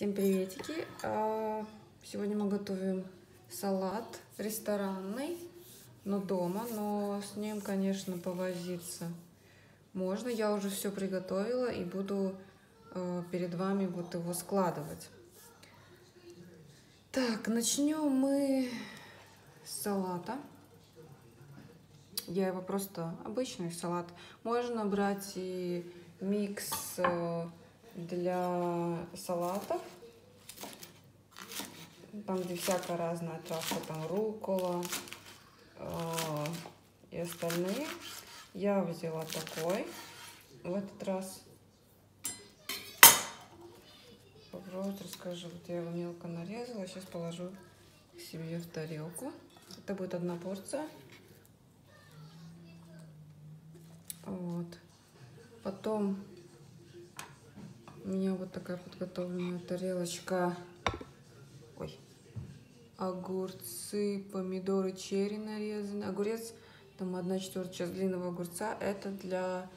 Всем приветики! А, сегодня мы готовим салат ресторанный, но дома, но с ним, конечно, повозиться можно. Я уже все приготовила и буду э, перед вами вот его складывать. Так, начнем мы с салата. Я его просто обычный салат. Можно брать и микс э, для салатов. Там, где всякая разная травка, там рукола э, и остальные. Я взяла такой в этот раз. Попробовать расскажу. Вот я его мелко нарезала. Сейчас положу себе в тарелку. Это будет одна порция. Вот. Потом у меня вот такая подготовленная тарелочка. Ой. Огурцы, помидоры, черри нарезаны. Огурец, там одна четвертая часть длинного огурца. Это для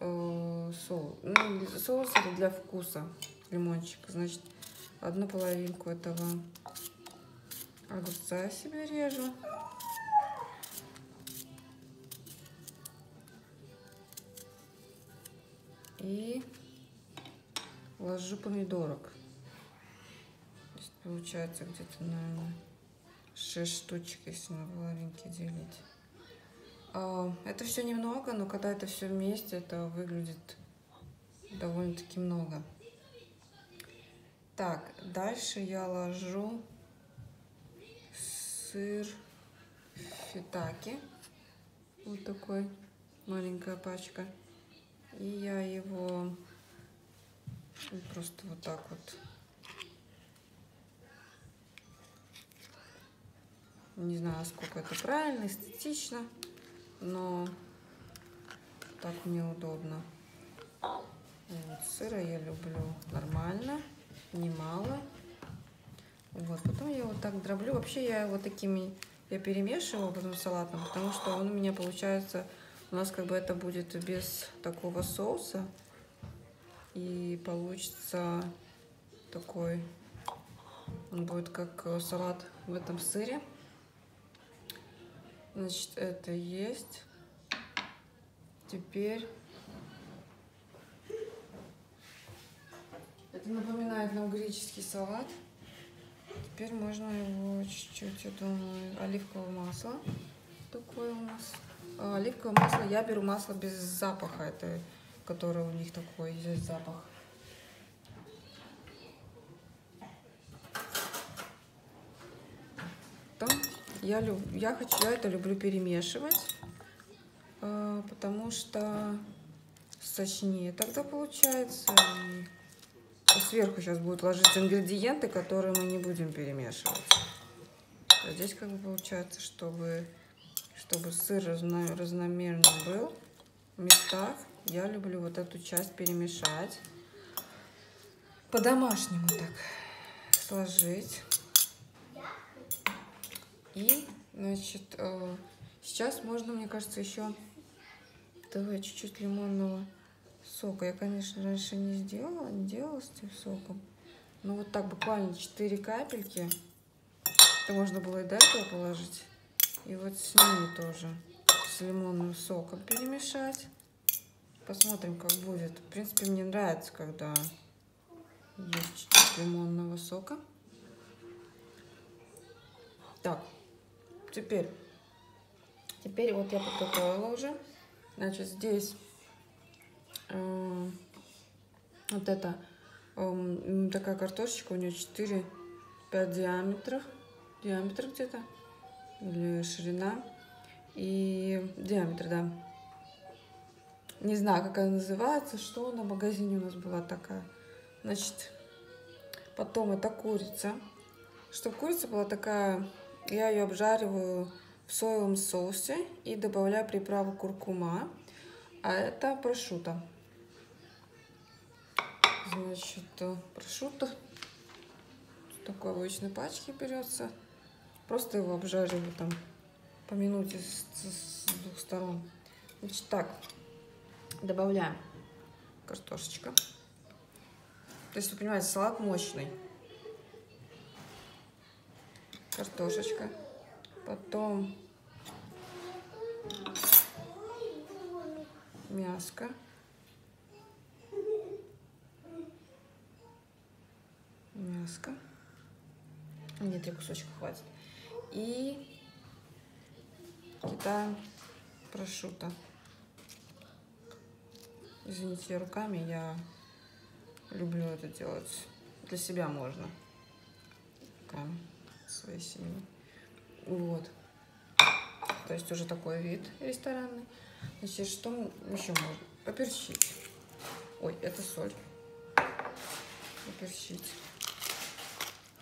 э, соуса. Ну, соус это для вкуса. Лимончик. Значит, одну половинку этого огурца себе режу. И ложу помидорок. Здесь получается где-то, наверное, 6 штучек, если на половинки делить. А, это все немного, но когда это все вместе, это выглядит довольно-таки много. Так, дальше я ложу сыр фитаки. Вот такой маленькая пачка. И я его просто вот так вот. Не знаю, сколько это правильно, эстетично, но так мне удобно. Вот, сыра я люблю нормально, немало. Вот, потом я вот так дроблю. Вообще я вот такими, я перемешиваю потом салатом, потому что он у меня получается, у нас как бы это будет без такого соуса. И получится такой, он будет как салат в этом сыре. Значит, это есть. Теперь это напоминает нам греческий салат. Теперь можно его чуть-чуть, я думаю, оливкового масла. Такое у нас. А, оливковое масло, я беру масло без запаха. Это который у них такой есть запах. Я, люб, я, хочу, я это люблю перемешивать, э, потому что сочнее тогда получается. И сверху сейчас будут ложиться ингредиенты, которые мы не будем перемешивать. А здесь как бы получается, чтобы, чтобы сыр разно, разномерно был в местах я люблю вот эту часть перемешать. По-домашнему так сложить. И, значит, э, сейчас можно, мне кажется, еще давай чуть-чуть лимонного сока. Я, конечно, раньше не сделала, не делала с этим соком. Но вот так буквально 4 капельки. Это можно было и до этого положить. И вот с ними тоже, с лимонным соком перемешать. Посмотрим, как будет. В принципе, мне нравится, когда есть чуть-чуть лимонного сока. Так, теперь, теперь вот я подготовила уже. Значит, здесь э, вот это э, такая картошечка, у нее 4-5 диаметров, диаметр где-то, или ширина, и диаметр, да. Не знаю, как она называется, что на магазине у нас была такая. Значит, потом это курица. Чтобы курица была такая, я ее обжариваю в соевом соусе и добавляю приправу куркума. А это прошута. Значит, прошута в такой обычной пачке берется. Просто его обжариваю там по минуте с, с, с двух сторон. Значит, так, добавляем картошечка. То есть, вы понимаете, салат мощный. Картошечка. Потом мяско. Мяско. Мне три кусочка хватит. И кидаем прошута. Извините, руками я люблю это делать. Для себя можно. Руками своей семьи. Вот. То есть уже такой вид ресторанный. Значит, что еще можно? Поперчить. Ой, это соль. Поперчить.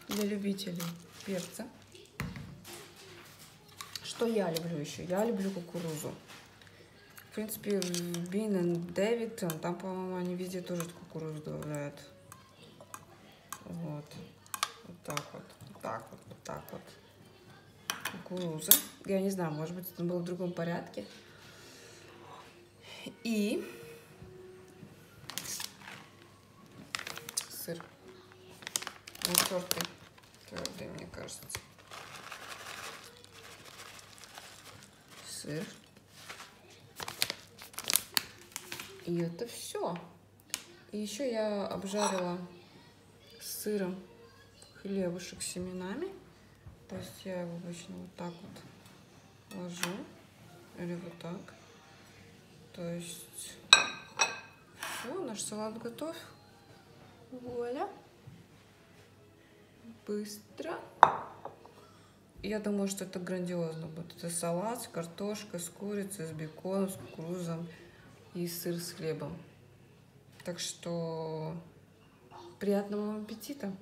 Для любителей перца. Что я люблю еще? Я люблю кукурузу. В принципе, в Bean and David, там, по-моему, они везде тоже кукурузу добавляют. Вот. Вот так вот. Вот так вот. Вот так вот. Кукуруза. Я не знаю, может быть, это было в другом порядке. И сыр. Он твердый. Твердый, мне кажется. Сыр. И это все. И еще я обжарила сыром хлебушек с семенами. То есть я его обычно вот так вот ложу. Или вот так. То есть все, наш салат готов. Вуаля. Быстро. Я думаю, что это грандиозно будет. Это салат с картошкой, с курицей, с беконом, с кукурузом и сыр с хлебом. Так что приятного аппетита!